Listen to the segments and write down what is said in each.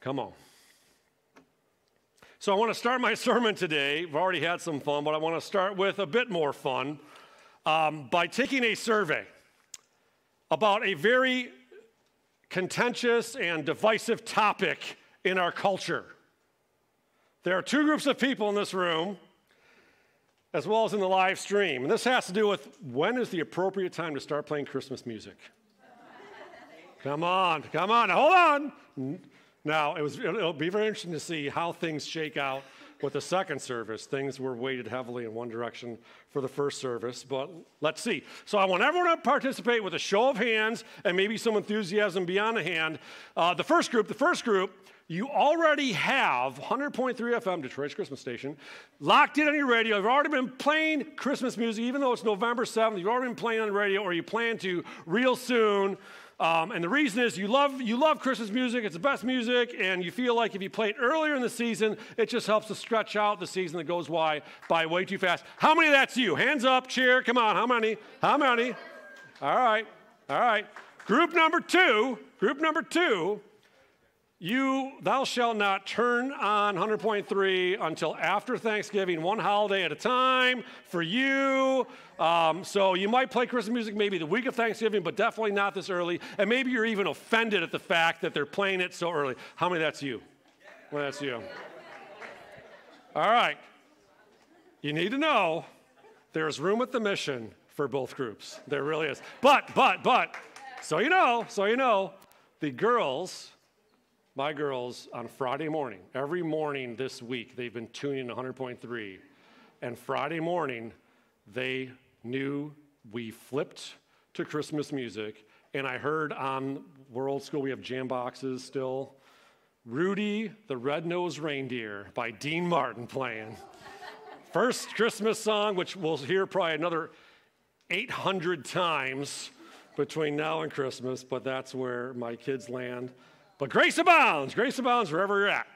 Come on. So I want to start my sermon today. We've already had some fun, but I want to start with a bit more fun um, by taking a survey about a very contentious and divisive topic in our culture. There are two groups of people in this room, as well as in the live stream. And this has to do with when is the appropriate time to start playing Christmas music? Come on, come on, hold on. Now, it was, it'll be very interesting to see how things shake out with the second service. Things were weighted heavily in one direction for the first service, but let's see. So I want everyone to participate with a show of hands and maybe some enthusiasm beyond the hand. Uh, the first group, the first group, you already have 100.3 FM, Detroit's Christmas station, locked in on your radio. You've already been playing Christmas music, even though it's November 7th. You've already been playing on the radio, or you plan to real soon. Um, and the reason is you love, you love Christmas music, it's the best music, and you feel like if you play it earlier in the season, it just helps to stretch out the season that goes by, by way too fast. How many of that's you? Hands up, cheer, come on, how many? How many? All right, all right. Group number two, group number two, you, thou shalt not turn on 100.3 until after Thanksgiving, one holiday at a time for you. Um, so you might play Christmas music maybe the week of Thanksgiving, but definitely not this early. And maybe you're even offended at the fact that they're playing it so early. How many that's you? Well, that's you. All right. You need to know there's room at the mission for both groups. There really is. But, but, but, so you know, so you know, the girls my girls on Friday morning, every morning this week, they've been tuning 100.3. And Friday morning, they knew we flipped to Christmas music. And I heard on World School, we have jam boxes still. Rudolph the Red-Nosed Reindeer by Dean Martin playing. First Christmas song, which we'll hear probably another 800 times between now and Christmas, but that's where my kids land. But grace abounds, grace abounds wherever you're at.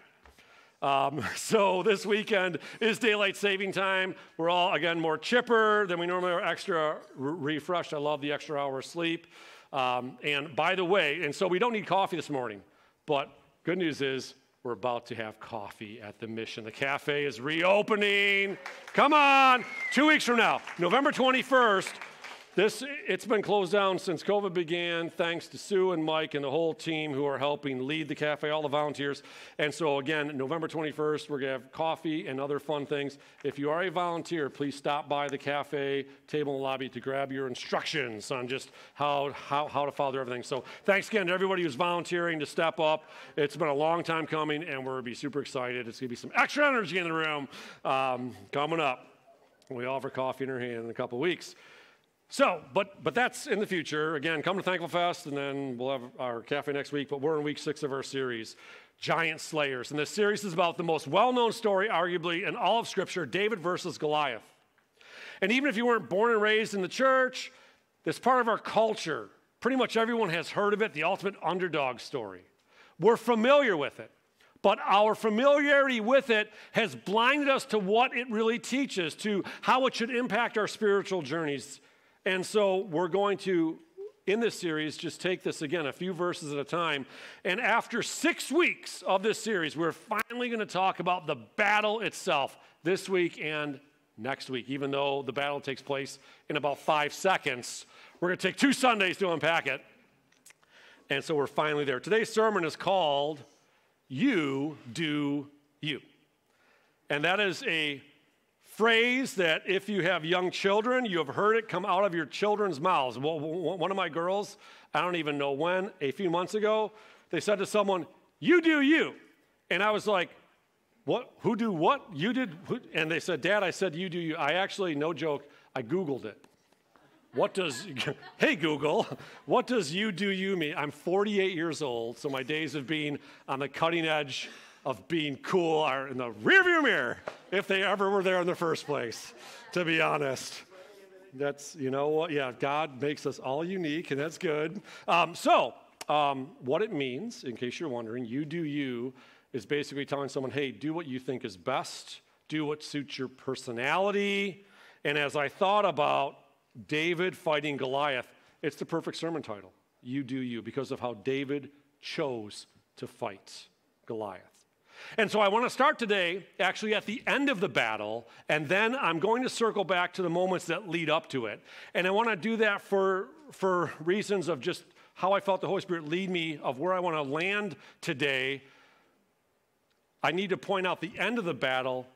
Um, so this weekend is daylight saving time. We're all, again, more chipper than we normally are, extra re- refreshed. I love the extra hour of sleep. Um, and by the way, and so we don't need coffee this morning, but good news is we're about to have coffee at the mission. The cafe is reopening. Come on, two weeks from now, November 21st. This, it's been closed down since COVID began, thanks to Sue and Mike and the whole team who are helping lead the cafe, all the volunteers. And so, again, November 21st, we're going to have coffee and other fun things. If you are a volunteer, please stop by the cafe table in the lobby to grab your instructions on just how, how, how to follow everything. So, thanks again to everybody who's volunteering to step up. It's been a long time coming, and we're going to be super excited. It's going to be some extra energy in the room um, coming up. We offer coffee in our hand in a couple weeks. So, but but that's in the future. Again, come to Thankful Fest, and then we'll have our cafe next week. But we're in week six of our series, Giant Slayers, and this series is about the most well-known story, arguably in all of Scripture, David versus Goliath. And even if you weren't born and raised in the church, this part of our culture. Pretty much everyone has heard of it, the ultimate underdog story. We're familiar with it. But our familiarity with it has blinded us to what it really teaches, to how it should impact our spiritual journeys and so we're going to, in this series, just take this again, a few verses at a time. And after six weeks of this series, we're finally going to talk about the battle itself this week and next week, even though the battle takes place in about five seconds. We're going to take two Sundays to unpack it. And so we're finally there. Today's sermon is called You Do You. And that is a phrase that if you have young children, you have heard it come out of your children's mouths. Well, one of my girls, I don't even know when, a few months ago, they said to someone, You do you. And I was like, What? Who do what? You did? Who? And they said, Dad, I said, You do you. I actually, no joke, I Googled it. What does, hey Google, what does you do you mean? I'm 48 years old, so my days of being on the cutting edge of being cool are in the rearview mirror, if they ever were there in the first place, to be honest. That's, you know what? Yeah, God makes us all unique, and that's good. Um, so, um, what it means, in case you're wondering, you do you is basically telling someone, hey, do what you think is best, do what suits your personality. And as I thought about David fighting Goliath, it's the perfect sermon title. You do you, because of how David chose to fight Goliath. And so I want to start today actually at the end of the battle, and then I'm going to circle back to the moments that lead up to it. And I want to do that for, for reasons of just how I felt the Holy Spirit lead me, of where I want to land today. I need to point out the end of the battle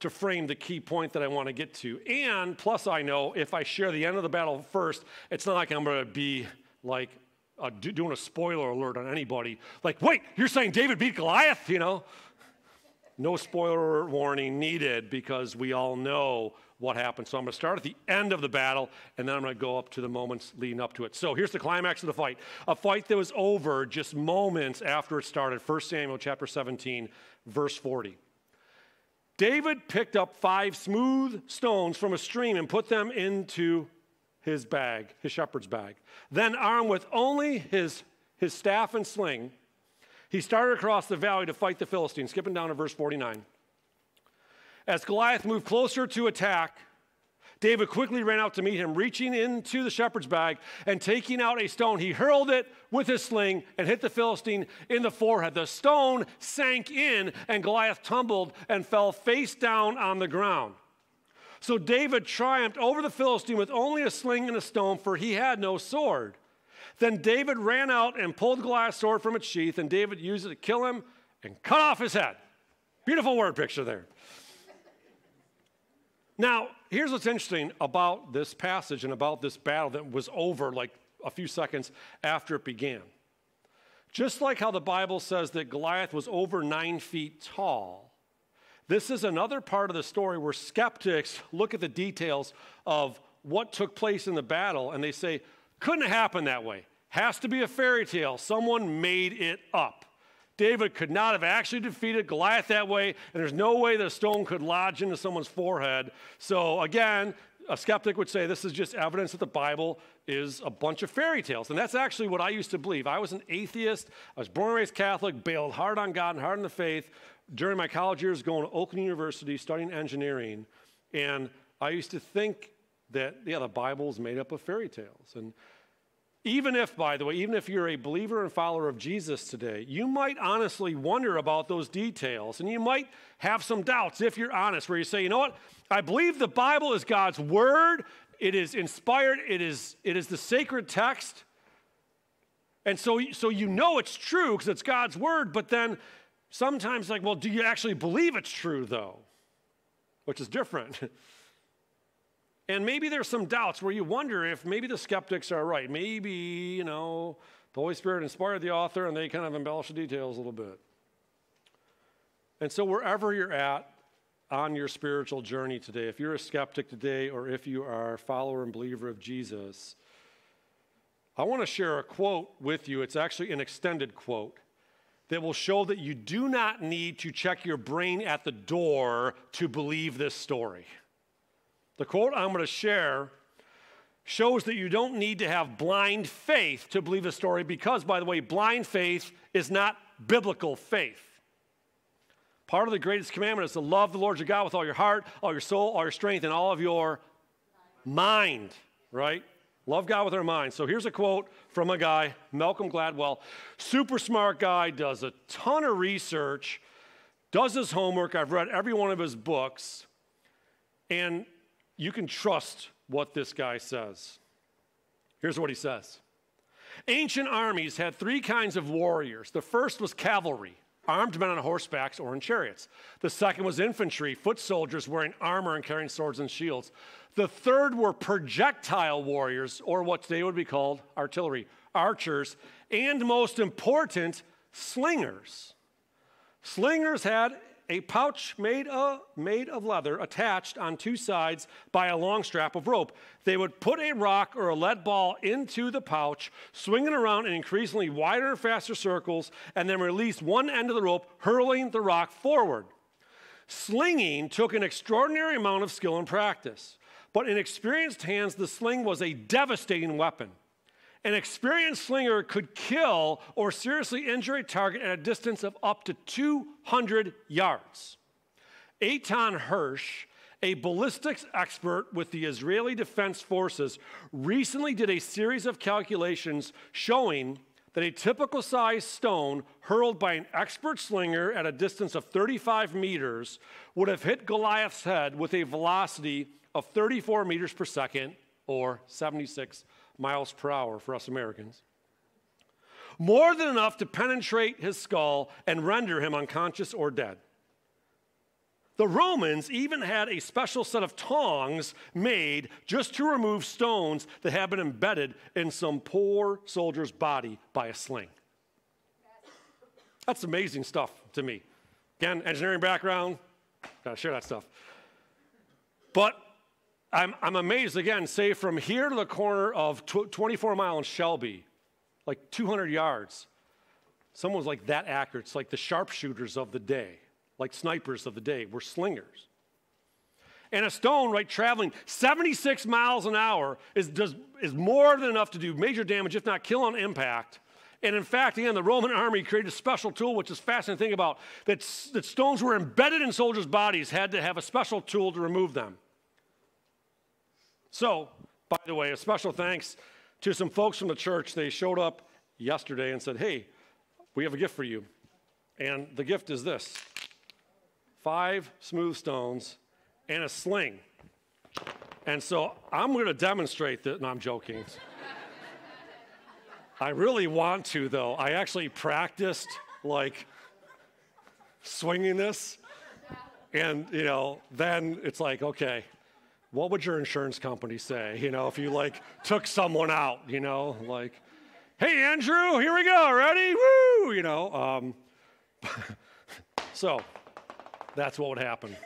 to frame the key point that I want to get to. And plus, I know if I share the end of the battle first, it's not like I'm going to be like uh, do, doing a spoiler alert on anybody. Like, wait, you're saying David beat Goliath, you know? No spoiler warning needed because we all know what happened. So I'm going to start at the end of the battle and then I'm going to go up to the moments leading up to it. So here's the climax of the fight. A fight that was over just moments after it started. 1 Samuel chapter 17, verse 40. David picked up five smooth stones from a stream and put them into his bag, his shepherd's bag. Then, armed with only his, his staff and sling, he started across the valley to fight the Philistines. Skipping down to verse 49. As Goliath moved closer to attack, David quickly ran out to meet him, reaching into the shepherd's bag and taking out a stone. He hurled it with his sling and hit the Philistine in the forehead. The stone sank in, and Goliath tumbled and fell face down on the ground. So David triumphed over the Philistine with only a sling and a stone, for he had no sword. Then David ran out and pulled Goliath's sword from its sheath, and David used it to kill him and cut off his head. Beautiful word picture there. Now, here's what's interesting about this passage and about this battle that was over like a few seconds after it began. Just like how the Bible says that Goliath was over nine feet tall, this is another part of the story where skeptics look at the details of what took place in the battle and they say, couldn't happen that way. Has to be a fairy tale. Someone made it up. David could not have actually defeated Goliath that way, and there's no way that a stone could lodge into someone's forehead. So, again, a skeptic would say this is just evidence that the Bible is a bunch of fairy tales. And that's actually what I used to believe. I was an atheist. I was born and raised Catholic, bailed hard on God and hard on the faith during my college years going to Oakland University studying engineering, and I used to think that, yeah, the Bible is made up of fairy tales. And even if, by the way, even if you're a believer and follower of Jesus today, you might honestly wonder about those details. And you might have some doubts if you're honest, where you say, you know what? I believe the Bible is God's word, it is inspired, it is, it is the sacred text. And so, so you know it's true because it's God's word, but then Sometimes, like, well, do you actually believe it's true, though? Which is different. and maybe there's some doubts where you wonder if maybe the skeptics are right. Maybe, you know, the Holy Spirit inspired the author and they kind of embellish the details a little bit. And so, wherever you're at on your spiritual journey today, if you're a skeptic today or if you are a follower and believer of Jesus, I want to share a quote with you. It's actually an extended quote that will show that you do not need to check your brain at the door to believe this story. The quote I'm going to share shows that you don't need to have blind faith to believe a story because, by the way, blind faith is not biblical faith. Part of the greatest commandment is to love the Lord your God with all your heart, all your soul, all your strength, and all of your mind, right? Love God with our minds. So here's a quote from a guy, Malcolm Gladwell. Super smart guy, does a ton of research, does his homework. I've read every one of his books, and you can trust what this guy says. Here's what he says Ancient armies had three kinds of warriors. The first was cavalry armed men on horsebacks or in chariots. The second was infantry, foot soldiers wearing armor and carrying swords and shields. The third were projectile warriors, or what today would be called artillery, archers, and most important, slingers. Slingers had a pouch made of, made of leather attached on two sides by a long strap of rope. They would put a rock or a lead ball into the pouch, swing it around in increasingly wider and faster circles, and then release one end of the rope, hurling the rock forward. Slinging took an extraordinary amount of skill and practice, but in experienced hands, the sling was a devastating weapon. An experienced slinger could kill or seriously injure a target at a distance of up to 200 yards. Eitan Hirsch, a ballistics expert with the Israeli Defense Forces, recently did a series of calculations showing that a typical size stone hurled by an expert slinger at a distance of 35 meters would have hit Goliath's head with a velocity of 34 meters per second or 76 miles per hour for us Americans. More than enough to penetrate his skull and render him unconscious or dead. The Romans even had a special set of tongs made just to remove stones that had been embedded in some poor soldier's body by a sling. That's amazing stuff to me. Again, engineering background, gotta share that stuff. But I'm, I'm amazed again, say from here to the corner of 24 mile in Shelby, like 200 yards, someone's like that accurate. It's like the sharpshooters of the day like snipers of the day, were slingers. And a stone, right, traveling 76 miles an hour is, does, is more than enough to do major damage, if not kill on impact. And in fact, again, the Roman army created a special tool, which is fascinating to think about, that, that stones were embedded in soldiers' bodies, had to have a special tool to remove them. So, by the way, a special thanks to some folks from the church. They showed up yesterday and said, hey, we have a gift for you. And the gift is this five smooth stones, and a sling. And so I'm going to demonstrate that. No, I'm joking. I really want to, though. I actually practiced like swinging this. And, you know, then it's like, okay, what would your insurance company say, you know, if you like took someone out, you know, like, hey, Andrew, here we go, ready? Woo, you know. Um, so that's what would happen.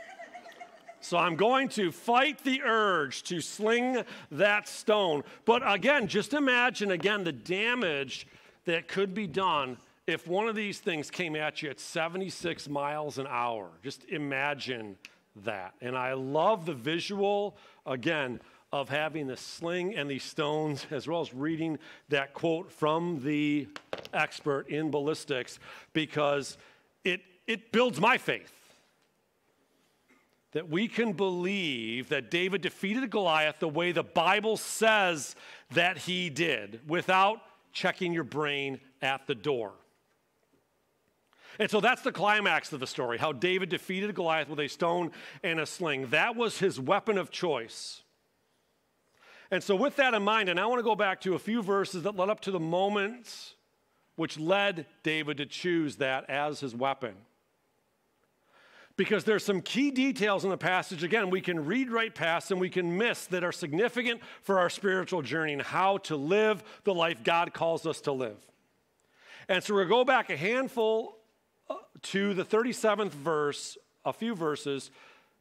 So I'm going to fight the urge to sling that stone. But again, just imagine again the damage that could be done if one of these things came at you at 76 miles an hour. Just imagine that. And I love the visual, again, of having the sling and these stones, as well as reading that quote from the expert in ballistics, because it, it builds my faith that we can believe that David defeated Goliath the way the Bible says that he did without checking your brain at the door. And so that's the climax of the story how David defeated Goliath with a stone and a sling. That was his weapon of choice. And so, with that in mind, and I want to go back to a few verses that led up to the moments which led David to choose that as his weapon because there's some key details in the passage again we can read right past and we can miss that are significant for our spiritual journey and how to live the life God calls us to live. And so we'll go back a handful to the 37th verse, a few verses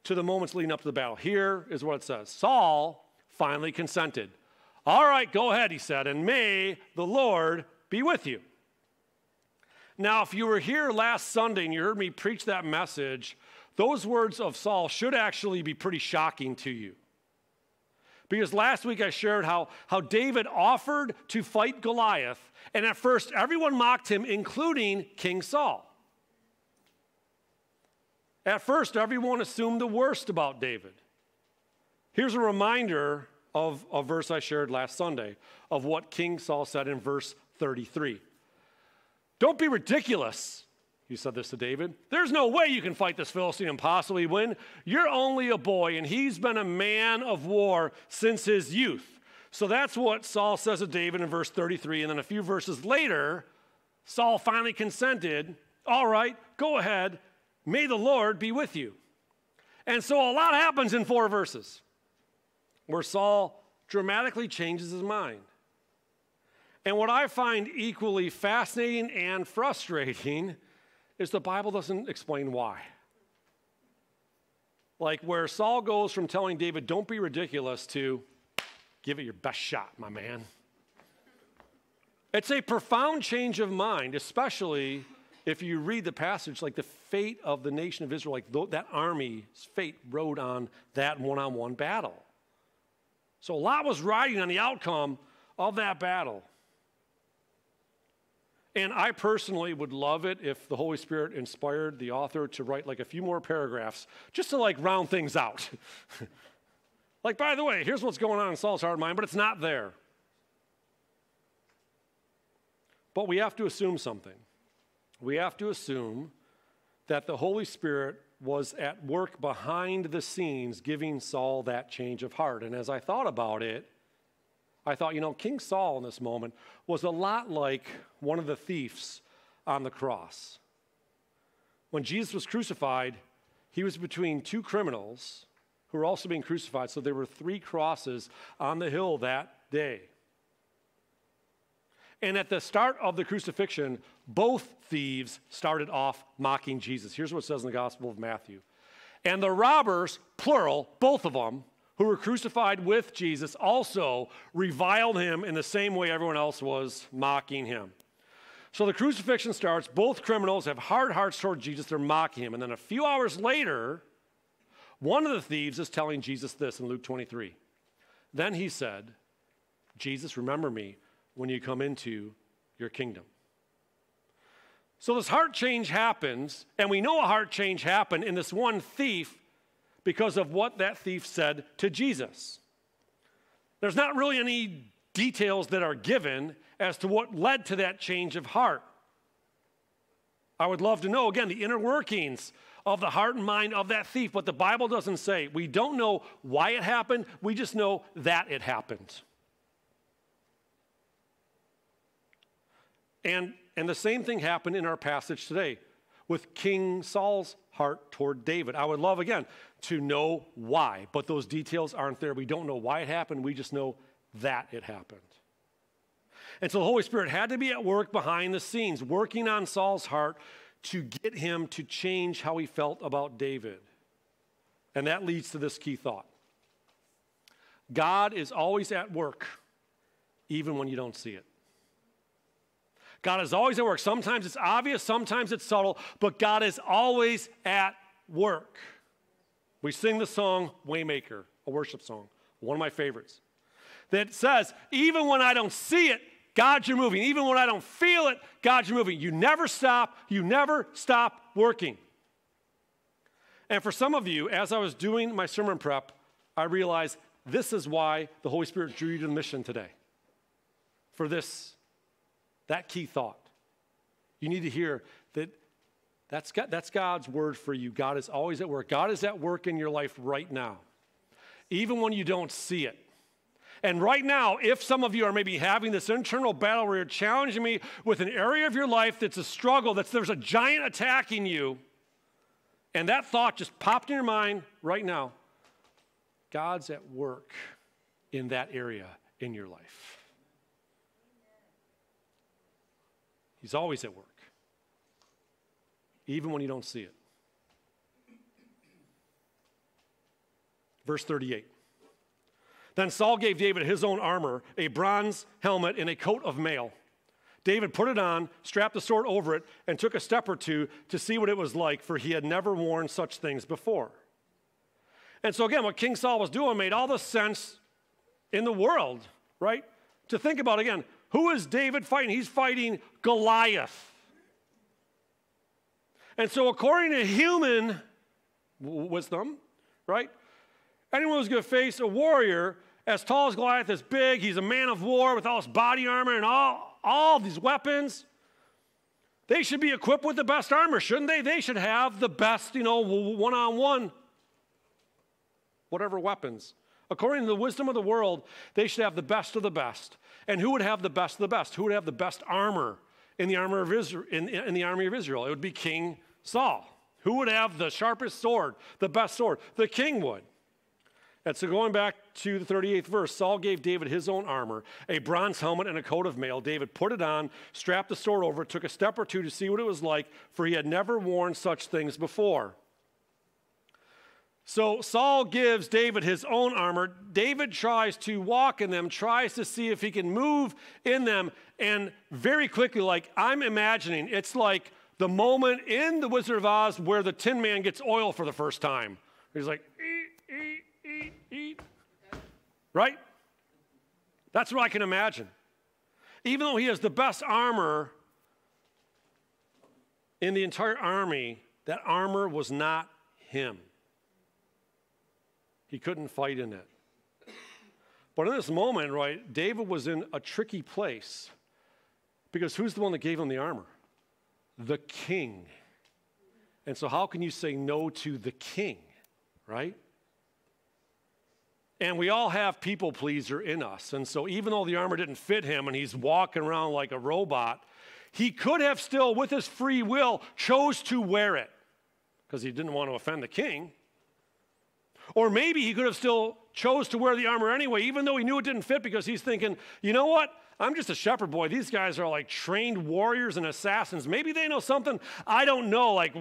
to the moments leading up to the battle. Here is what it says Saul finally consented. All right, go ahead, he said, and may the Lord be with you. Now, if you were here last Sunday and you heard me preach that message, those words of Saul should actually be pretty shocking to you. Because last week I shared how, how David offered to fight Goliath, and at first everyone mocked him, including King Saul. At first, everyone assumed the worst about David. Here's a reminder of a verse I shared last Sunday of what King Saul said in verse 33. Don't be ridiculous. He said this to David. There's no way you can fight this Philistine and possibly win. You're only a boy, and he's been a man of war since his youth. So that's what Saul says to David in verse 33. And then a few verses later, Saul finally consented. All right, go ahead. May the Lord be with you. And so a lot happens in four verses where Saul dramatically changes his mind. And what I find equally fascinating and frustrating is the Bible doesn't explain why. Like where Saul goes from telling David, don't be ridiculous, to give it your best shot, my man. It's a profound change of mind, especially if you read the passage like the fate of the nation of Israel, like that army's fate rode on that one on one battle. So a lot was riding on the outcome of that battle. And I personally would love it if the Holy Spirit inspired the author to write like a few more paragraphs just to like round things out. like, by the way, here's what's going on in Saul's heart and mind, but it's not there. But we have to assume something. We have to assume that the Holy Spirit was at work behind the scenes giving Saul that change of heart. And as I thought about it, I thought, you know, King Saul in this moment was a lot like one of the thieves on the cross. When Jesus was crucified, he was between two criminals who were also being crucified. So there were three crosses on the hill that day. And at the start of the crucifixion, both thieves started off mocking Jesus. Here's what it says in the Gospel of Matthew. And the robbers, plural, both of them, who were crucified with Jesus, also reviled him in the same way everyone else was mocking him. So the crucifixion starts. Both criminals have hard hearts toward Jesus. They're mocking him. And then a few hours later, one of the thieves is telling Jesus this in Luke 23. Then he said, Jesus, remember me when you come into your kingdom. So this heart change happens, and we know a heart change happened in this one thief because of what that thief said to Jesus. There's not really any details that are given as to what led to that change of heart. I would love to know, again, the inner workings of the heart and mind of that thief, but the Bible doesn't say. We don't know why it happened, we just know that it happened. And, and the same thing happened in our passage today with King Saul's heart toward David. I would love, again, to know why, but those details aren't there. We don't know why it happened, we just know that it happened. And so the Holy Spirit had to be at work behind the scenes, working on Saul's heart to get him to change how he felt about David. And that leads to this key thought God is always at work, even when you don't see it. God is always at work. Sometimes it's obvious, sometimes it's subtle, but God is always at work. We sing the song Waymaker, a worship song, one of my favorites, that says, even when I don't see it, God, you're moving. Even when I don't feel it, God, you're moving. You never stop. You never stop working. And for some of you, as I was doing my sermon prep, I realized this is why the Holy Spirit drew you to the mission today. For this that key thought. You need to hear that that's, God, that's God's word for you. God is always at work. God is at work in your life right now, even when you don't see it. And right now, if some of you are maybe having this internal battle where you're challenging me with an area of your life that's a struggle, that's there's a giant attacking you, and that thought just popped in your mind right now, God's at work in that area in your life. He's always at work, even when you don't see it. Verse 38. Then Saul gave David his own armor, a bronze helmet, and a coat of mail. David put it on, strapped the sword over it, and took a step or two to see what it was like, for he had never worn such things before. And so, again, what King Saul was doing made all the sense in the world, right? To think about again, who is David fighting? He's fighting Goliath. And so, according to human wisdom, right? Anyone who's going to face a warrior as tall as Goliath as big, he's a man of war with all his body armor and all, all these weapons. They should be equipped with the best armor, shouldn't they? They should have the best, you know, one on one, whatever weapons. According to the wisdom of the world, they should have the best of the best. And who would have the best of the best? Who would have the best armor in the armor of Israel in, in the army of Israel? It would be King Saul. Who would have the sharpest sword, the best sword? The king would. And so going back to the 38th verse, Saul gave David his own armor, a bronze helmet and a coat of mail. David put it on, strapped the sword over it, took a step or two to see what it was like, for he had never worn such things before. So Saul gives David his own armor. David tries to walk in them, tries to see if he can move in them. And very quickly, like I'm imagining, it's like the moment in The Wizard of Oz where the Tin Man gets oil for the first time. He's like, eat, eat, eat, eat. Right? That's what I can imagine. Even though he has the best armor in the entire army, that armor was not him. He couldn't fight in it. But in this moment, right, David was in a tricky place Because who's the one that gave him the armor? The king. And so, how can you say no to the king, right? And we all have people pleaser in us. And so, even though the armor didn't fit him and he's walking around like a robot, he could have still, with his free will, chose to wear it because he didn't want to offend the king. Or maybe he could have still chose to wear the armor anyway, even though he knew it didn't fit because he's thinking, you know what? I'm just a shepherd boy. These guys are like trained warriors and assassins. Maybe they know something I don't know. Like,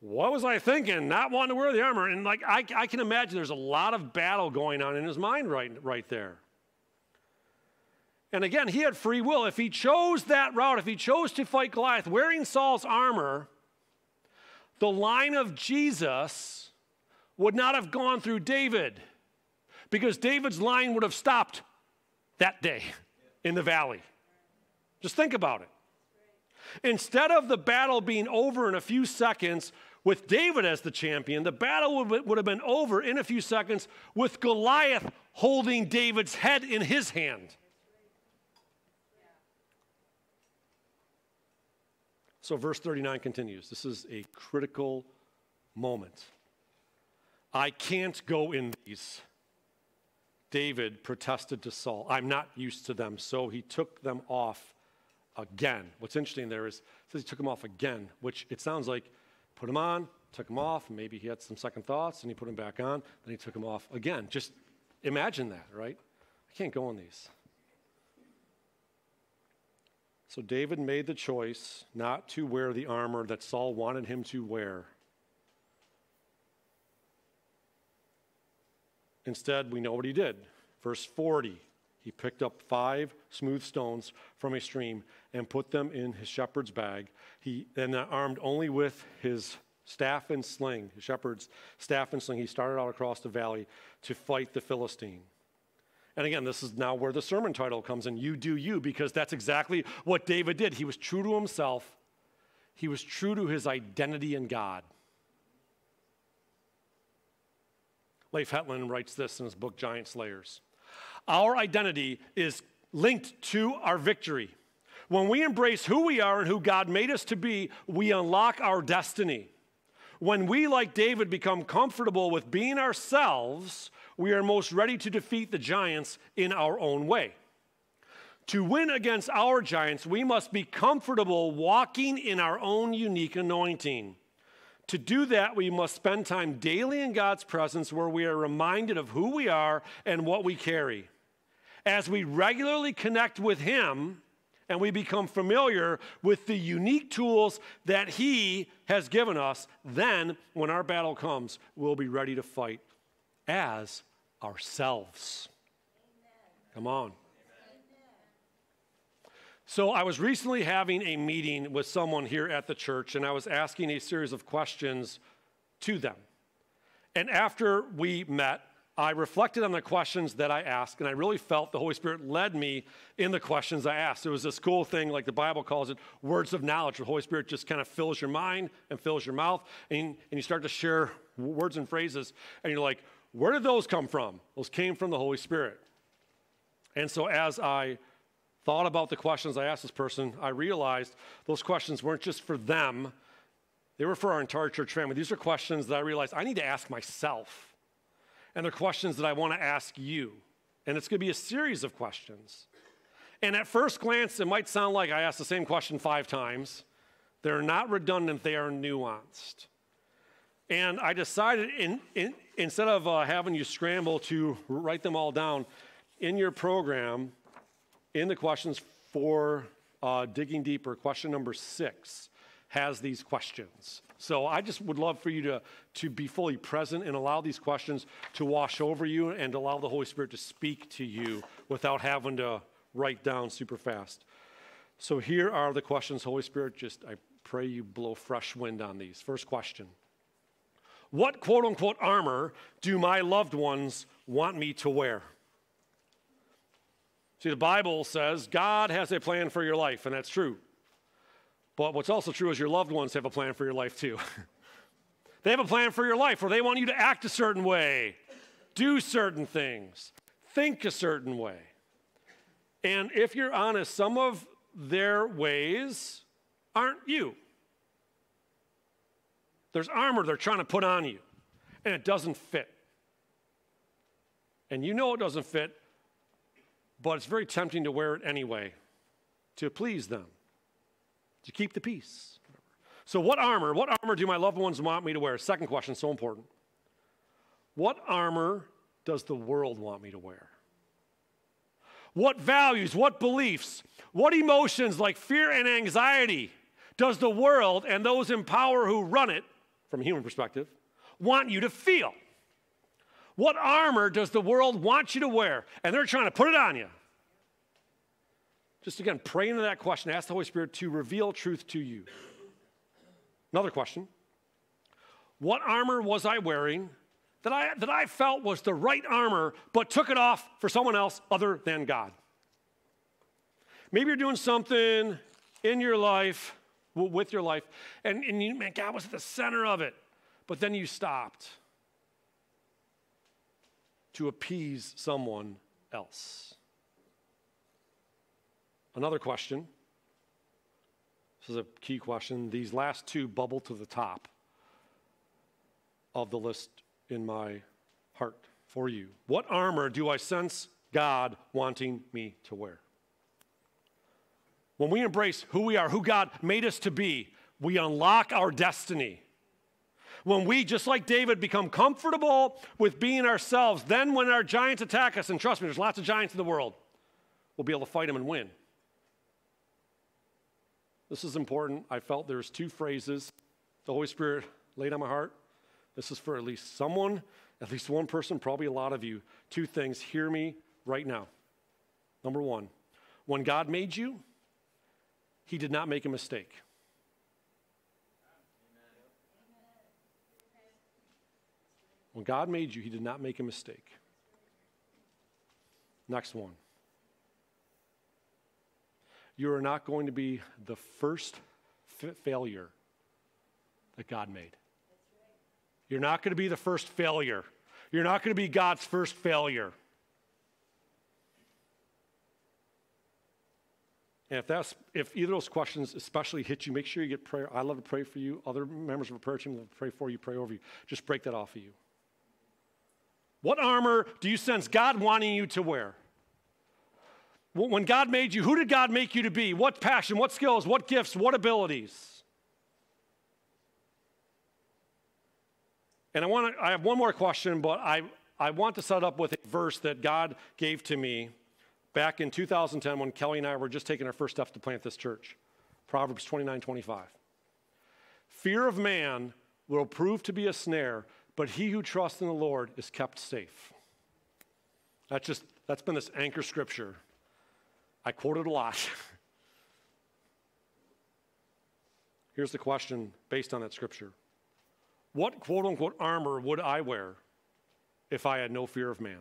what was I thinking? Not wanting to wear the armor. And like, I, I can imagine there's a lot of battle going on in his mind right, right there. And again, he had free will. If he chose that route, if he chose to fight Goliath wearing Saul's armor, the line of Jesus would not have gone through David because David's line would have stopped that day in the valley. Just think about it. Instead of the battle being over in a few seconds with David as the champion, the battle would, have been over in a few seconds with Goliath holding David's head in his hand. So, verse 39 continues. This is a critical moment. I can't go in these. David protested to Saul, I'm not used to them. So he took them off again. What's interesting there is, says he took them off again, which it sounds like put them on, took them off, maybe he had some second thoughts, and he put them back on, then he took them off again. Just imagine that, right? I can't go in these. So David made the choice not to wear the armor that Saul wanted him to wear. Instead, we know what he did. Verse 40 he picked up five smooth stones from a stream and put them in his shepherd's bag. He then armed only with his staff and sling, his shepherd's staff and sling, he started out across the valley to fight the Philistine. And again, this is now where the sermon title comes in You Do You, because that's exactly what David did. He was true to himself, he was true to his identity in God. Leif Hetland writes this in his book, Giant Slayers. Our identity is linked to our victory. When we embrace who we are and who God made us to be, we unlock our destiny. When we, like David, become comfortable with being ourselves, we are most ready to defeat the giants in our own way. To win against our giants, we must be comfortable walking in our own unique anointing. To do that, we must spend time daily in God's presence where we are reminded of who we are and what we carry. As we regularly connect with Him and we become familiar with the unique tools that He has given us, then when our battle comes, we'll be ready to fight as ourselves. Amen. Come on. So, I was recently having a meeting with someone here at the church, and I was asking a series of questions to them. And after we met, I reflected on the questions that I asked, and I really felt the Holy Spirit led me in the questions I asked. It was this cool thing, like the Bible calls it, words of knowledge. The Holy Spirit just kind of fills your mind and fills your mouth, and, and you start to share words and phrases, and you're like, where did those come from? Those came from the Holy Spirit. And so as I thought about the questions I asked this person, I realized those questions weren't just for them, they were for our entire church family. These are questions that I realized I need to ask myself. And they're questions that I want to ask you. And it's going to be a series of questions. And at first glance, it might sound like I asked the same question five times. They're not redundant, they are nuanced. And I decided in, in, instead of uh, having you scramble to write them all down in your program, in the questions for uh, digging deeper, question number six has these questions. So I just would love for you to, to be fully present and allow these questions to wash over you and allow the Holy Spirit to speak to you without having to write down super fast. So here are the questions, Holy Spirit, just I pray you blow fresh wind on these. First question what quote unquote armor do my loved ones want me to wear? See, the Bible says God has a plan for your life, and that's true. But what's also true is your loved ones have a plan for your life too. they have a plan for your life where they want you to act a certain way, do certain things, think a certain way. And if you're honest, some of their ways aren't you. There's armor they're trying to put on you, and it doesn't fit. And you know it doesn't fit, but it's very tempting to wear it anyway to please them, to keep the peace. So, what armor, what armor do my loved ones want me to wear? Second question, so important. What armor does the world want me to wear? What values, what beliefs, what emotions like fear and anxiety does the world and those in power who run it, from a human perspective, want you to feel? What armor does the world want you to wear? And they're trying to put it on you. Just again, pray into that question. Ask the Holy Spirit to reveal truth to you. Another question What armor was I wearing that I, that I felt was the right armor, but took it off for someone else other than God? Maybe you're doing something in your life, with your life, and, and you, man, God was at the center of it, but then you stopped to appease someone else. Another question. This is a key question. These last two bubble to the top of the list in my heart for you. What armor do I sense God wanting me to wear? When we embrace who we are, who God made us to be, we unlock our destiny when we, just like David, become comfortable with being ourselves, then when our giants attack us, and trust me, there's lots of giants in the world, we'll be able to fight them and win. This is important. I felt there's two phrases the Holy Spirit laid on my heart. This is for at least someone, at least one person, probably a lot of you. Two things. Hear me right now. Number one, when God made you, He did not make a mistake. When God made you, He did not make a mistake. Next one. You are not going to be the first f- failure that God made. You're not going to be the first failure. You're not going to be God's first failure. And if that's if either of those questions especially hit you, make sure you get prayer. I love to pray for you. Other members of the prayer team love to pray for you, pray over you. Just break that off of you. What armor do you sense God wanting you to wear? When God made you, who did God make you to be? What passion, what skills, what gifts, what abilities? And I want to, I have one more question, but I, I want to set up with a verse that God gave to me back in 2010 when Kelly and I were just taking our first steps to plant this church. Proverbs 29 25. Fear of man will prove to be a snare, but he who trusts in the Lord is kept safe. That's just, that's been this anchor scripture. I quote it a lot. Here's the question based on that scripture What quote unquote armor would I wear if I had no fear of man?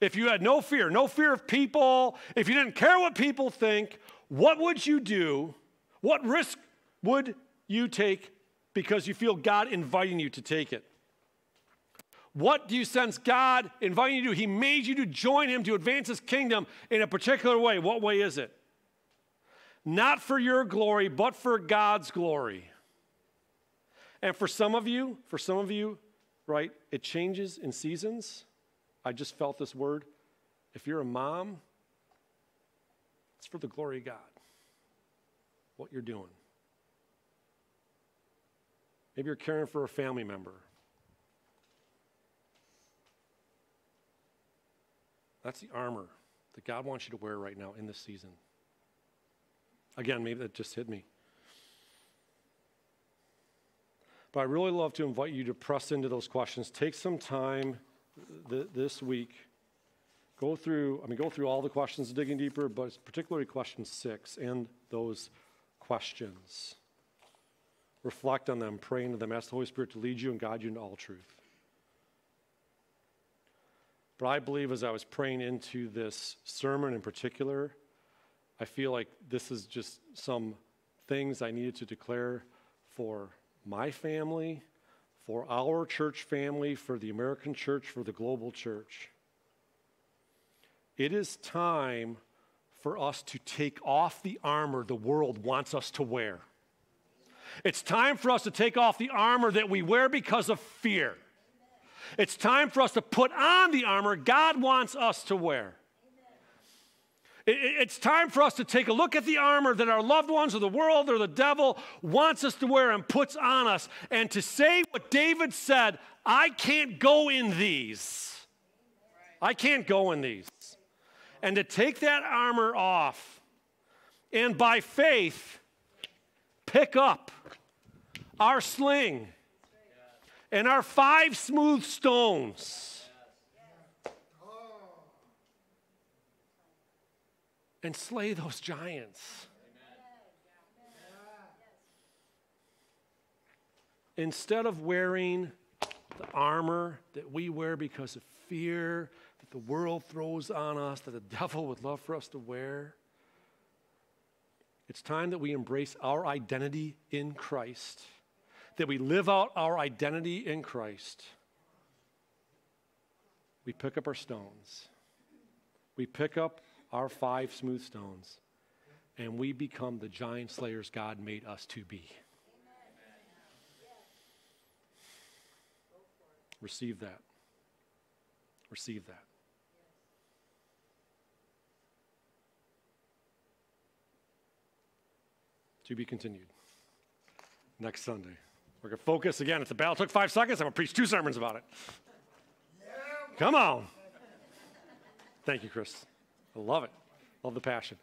If you had no fear, no fear of people, if you didn't care what people think, what would you do? What risk would you take because you feel God inviting you to take it. What do you sense God inviting you to do? He made you to join Him to advance His kingdom in a particular way. What way is it? Not for your glory, but for God's glory. And for some of you, for some of you, right, it changes in seasons. I just felt this word. If you're a mom, it's for the glory of God, what you're doing. Maybe you're caring for a family member. That's the armor that God wants you to wear right now in this season. Again, maybe that just hit me. But I really love to invite you to press into those questions. Take some time th- this week. Go through, I mean, go through all the questions, digging deeper, but particularly question six and those questions reflect on them, pray into them, ask the Holy Spirit to lead you and guide you into all truth. But I believe as I was praying into this sermon in particular, I feel like this is just some things I needed to declare for my family, for our church family, for the American church, for the global church. It is time for us to take off the armor the world wants us to wear. It's time for us to take off the armor that we wear because of fear. It's time for us to put on the armor God wants us to wear. It's time for us to take a look at the armor that our loved ones or the world or the devil wants us to wear and puts on us and to say what David said I can't go in these. I can't go in these. And to take that armor off and by faith pick up our sling and our five smooth stones and slay those giants. Instead of wearing the armor that we wear because of fear that the world throws on us, that the devil would love for us to wear, it's time that we embrace our identity in Christ that we live out our identity in Christ, we pick up our stones. We pick up our five smooth stones, and we become the giant slayers God made us to be. Receive that. Receive that. To be continued next Sunday. We're going to focus again. It's a battle. Took five seconds. I'm going to preach two sermons about it. Come on. Thank you, Chris. I love it. Love the passion.